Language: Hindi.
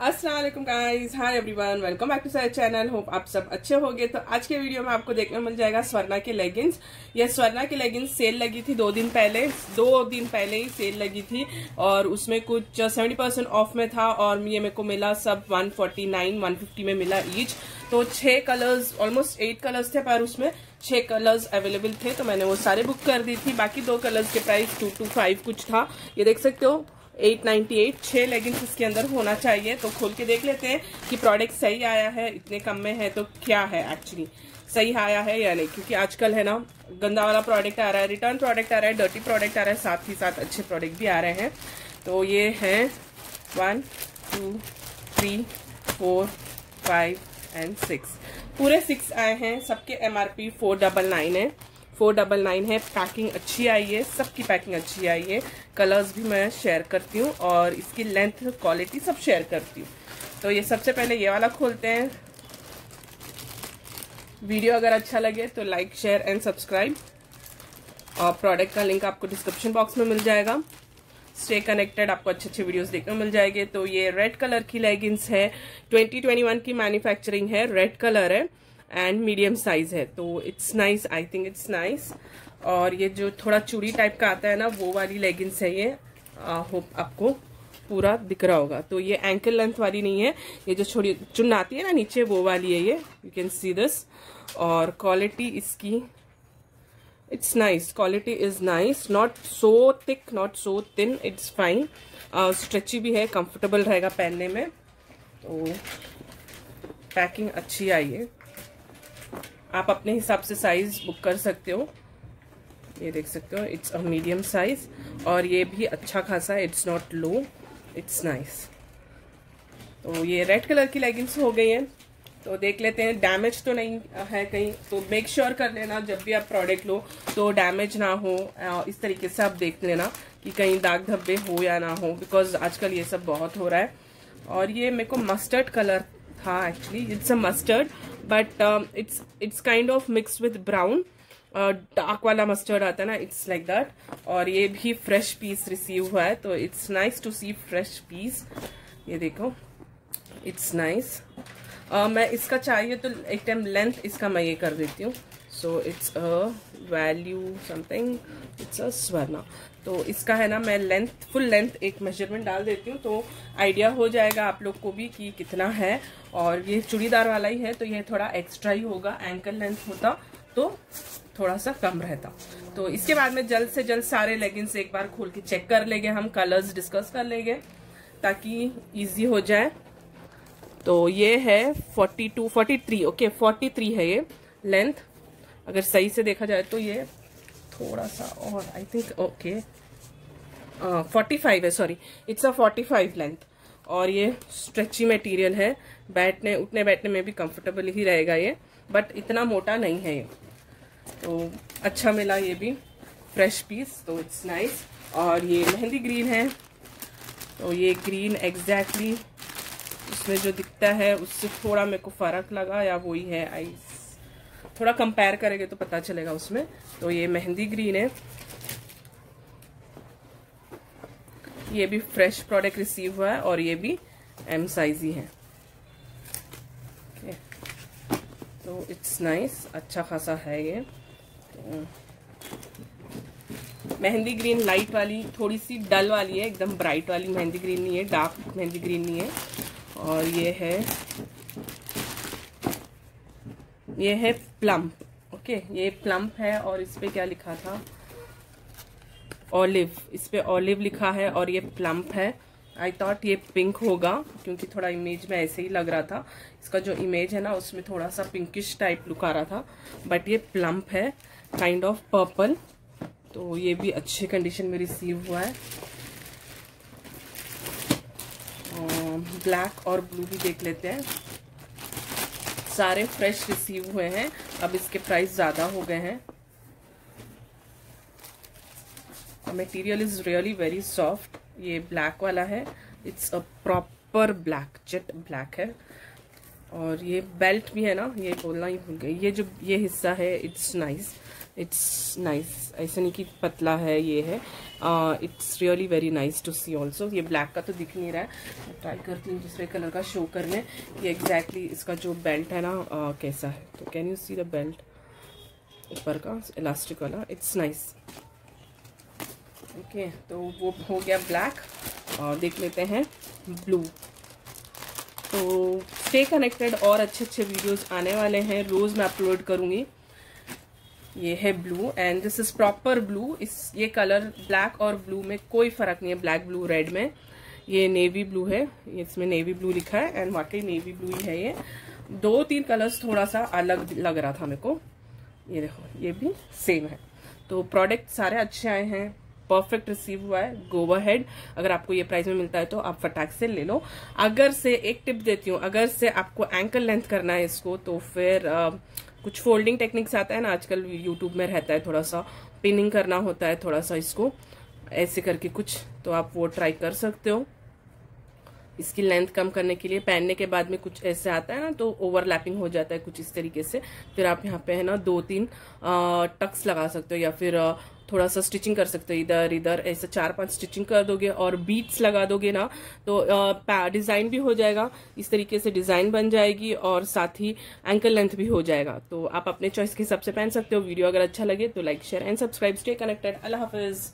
Aslam guys hi everyone welcome back to side channel hope आप सब अच्छे होंगे। तो आज के वीडियो में आपको देखने मिल जाएगा स्वर्णा के लेगिंग्स ये स्वर्णा की लेगिंग्स सेल लगी थी दो दिन पहले। दो दिन पहले ही सेल लगी थी और उसमें कुछ 70 परसेंट ऑफ़ में था और ये मेरे को मिला सब 149 150 में मिला ईच तो छह कलर्स ऑलमोस्ट एट कलर्स थे पर उसमें छह कलर्स अवेलेबल थे। तो मैंने वो सारे बुक कर दी थी। बाकी दो कलर्स के प्राइस टू टू फाइव कुछ था। ये देख सकते हो 898 छह लेगिंग्स इसके अंदर होना चाहिए। तो खोल के देख लेते हैं कि प्रोडक्ट सही आया है, इतने कम में है तो क्या है एक्चुअली सही आया है या नहीं? क्योंकि आजकल है ना, गंदा वाला प्रोडक्ट आ रहा है रिटर्न प्रोडक्ट आ रहा है डर्टी प्रोडक्ट आ रहा है, साथ ही साथ अच्छे प्रोडक्ट भी आ रहे हैं। तो ये है one two three four five and six पूरे सिक्स आए हैं, सबके एमआरपी फोर डबल नाइन है। फोर डबल नाइन है पैकिंग अच्छी आई है, सबकी पैकिंग अच्छी आई है। कलर्स भी मैं शेयर करती हूँ और इसकी लेंथ क्वालिटी सब शेयर करती हूँ। तो ये सबसे पहले ये वाला खोलते हैं। वीडियो अगर अच्छा लगे तो लाइक शेयर एंड सब्सक्राइब और प्रोडक्ट का लिंक आपको डिस्क्रिप्शन बॉक्स में मिल जाएगा। स्टे कनेक्टेड आपको अच्छे अच्छे वीडियोस देखने मिल जाएँगे। तो ये रेड कलर की लेगिंग्स है। 2021 की मैन्युफैक्चरिंग है। रेड कलर है। एंड मीडियम साइज़ है तो it's nice I think it's nice और ये जो थोड़ा चूड़ी टाइप का आता है ना, वो वाली लेगिंग्स है ये। होप आपको पूरा दिख रहा होगा। तो ये एंकल लेंथ वाली नहीं है, ये जो छोड़ी चुन आती है ना, नीचे वो वाली है ये। यू कैन सी दिस और क्वालिटी इसकी it's nice quality is nice not so thick not so thin it's fine stretchy भी है कंफर्टेबल रहेगा पहनने में। तो पैकिंग अच्छी आई है। आप अपने हिसाब से साइज़ बुक कर सकते हो। ये देख सकते हो इट्स अ मीडियम साइज़ और ये भी अच्छा खासा है it's not low it's nice तो ये रेड कलर की लेगिंग्स हो गई हैं। तो देख लेते हैं डैमेज तो नहीं है कहीं तो मेक श्योर sure कर लेना जब भी आप प्रोडक्ट लो तो डैमेज ना हो। इस तरीके से आप देख लेना कि कहीं दाग धब्बे हो या ना हो बिकॉज़ आजकल ये सब बहुत हो रहा है। और ये मेरे को मस्टर्ड कलर था actually it's a mustard but it's it's kind of mix with brown dark वाला मस्टर्ड आता है ना इट्स लाइक दैट और ये भी फ्रेश पीस रिसीव हुआ है तो it's nice to see fresh piece ये देखो इट्स नाइस uh, मैं इसका चाहिए तो एक टाइम लेंथ इसका मैं ये कर देती हूँ so it's a value something it's a Swarna तो इसका है ना, मैं लेंथ फुल लेंथ एक मेज़रमेंट डाल देती हूँ तो आइडिया हो जाएगा आप लोग को भी कि कितना है। और ये चूड़ीदार वाला ही है तो ये थोड़ा एक्स्ट्रा ही होगा एंकल लेंथ होता तो थोड़ा सा कम रहता। तो इसके बाद में जल्द से जल्द सारे लेगिंग्स एक बार खोल के चेक कर लेंगे, हम कलर्स डिस्कस कर लेंगे, ताकि इजी हो जाए। तो ये है 42 43 ओके 43 है ये लेंथ अगर सही से देखा जाए तो ये थोड़ा सा और I think okay forty five है sorry it's a forty five length और ये स्ट्रेची मटेरियल है. बैठने, उठने, बैठने में भी कंफर्टेबल ही रहेगा ये. बट इतना मोटा नहीं है ये. तो अच्छा मिला ये भी. फ्रेश पीस तो इट्स नाइस और ये मेहंदी ग्रीन है. तो ये ग्रीन एग्जैक्टली exactly. उसमें जो दिखता है, उससे थोड़ा मेरे को फ़र्क लगा या वही है आई थोड़ा कंपेयर करेंगे तो पता चलेगा उसमें। तो ये मेहंदी ग्रीन है। ये भी फ्रेश प्रोडक्ट रिसीव हुआ है और ये भी एम साइज़ ही है। तो इट्स नाइस अच्छा खासा है ये। तो मेहंदी ग्रीन लाइट वाली, थोड़ी सी डल वाली है, एकदम ब्राइट वाली मेहंदी ग्रीन नहीं है डार्क मेहंदी ग्रीन नहीं है। और ये है ये है प्लम्प ओके ये प्लम्प है और इस पे क्या लिखा था? ऑलिव इस पे ऑलिव लिखा है और ये प्लम्प है। आई थॉट ये पिंक होगा, क्योंकि थोड़ा इमेज में ऐसे ही लग रहा था। इसका जो इमेज है ना, उसमें थोड़ा सा पिंकिश टाइप लुक आ रहा था। बट ये प्लम्प है काइंड ऑफ़ पर्पल तो ये भी अच्छे कंडीशन में रिसीव हुआ है। ब्लैक और ब्लू भी देख लेते हैं। सारे फ्रेश रिसीव हुए हैं। अब इसके प्राइस ज़्यादा हो गए हैं। Material is really very soft ये ब्लैक वाला है। It's a proper black jet black है। और ये बेल्ट भी है ना? ये बोलना ही भूल गई। ये जो, ये हिस्सा है इट्स नाइस इट्स नाइस ऐसा नहीं कि पतला है ये है। It's really very nice to see also ये ब्लैक का तो दिख नहीं रहा है। ट्राई करती हूँ दूसरे कलर का शो करने कि एग्जैक्टली exactly इसका जो बेल्ट है ना uh, कैसा है। तो can you see the belt ऊपर का इलास्टिक वाला। इट्स नाइस ओके तो वो हो गया ब्लैक और देख लेते हैं। ब्लू तो स्टे कनेक्टेड और अच्छे अच्छे वीडियोस आने वाले हैं। रोज़ मैं अपलोड करूँगी। ये है blue and this is proper blue इस, ये कलर ब्लैक और ब्लू में कोई फ़र्क नहीं है। ब्लैक ब्लू रेड में। ये नेवी ब्लू है। इसमें नेवी ब्लू लिखा है एंड वाकई नेवी ब्लू ही है ये। दो तीन कलर्स थोड़ा सा अलग लग रहा था मेरे को। ये देखो, ये भी सेम है। तो प्रोडक्ट सारे अच्छे आए हैं। परफेक्ट रिसीव हुआ है गोवा हेड अगर आपको ये प्राइस में मिलता है तो आप फटाक से ले लो। अगर से एक टिप देती हूँ अगर से आपको एंकल लेंथ करना है इसको तो फिर आ, कुछ फोल्डिंग टेक्निक्स आता है ना आजकल यूट्यूब में रहता है थोड़ा सा पिनिंग करना होता है थोड़ा सा इसको ऐसे करके कुछ तो आप वो ट्राई कर सकते हो। इसकी लेंथ कम करने के लिए पहनने के बाद में कुछ ऐसे आता है ना तो ओवरलैपिंग हो जाता है कुछ इस तरीके से। फिर आप यहाँ पे है ना दो तीन टक्स लगा सकते हो या फिर थोड़ा सा स्टिचिंग कर सकते हो, इधर इधर, ऐसे चार पाँच स्टिचिंग कर दोगे और बीट्स लगा दोगे ना तो डिज़ाइन भी हो जाएगा, इस तरीके से डिज़ाइन बन जाएगी और साथ ही एंकल लेंथ भी हो जाएगा। तो आप अपने चॉइस के हिसाब से पहन सकते हो। वीडियो अगर अच्छा लगे तो like share and subscribe stay connected Allah Hafiz.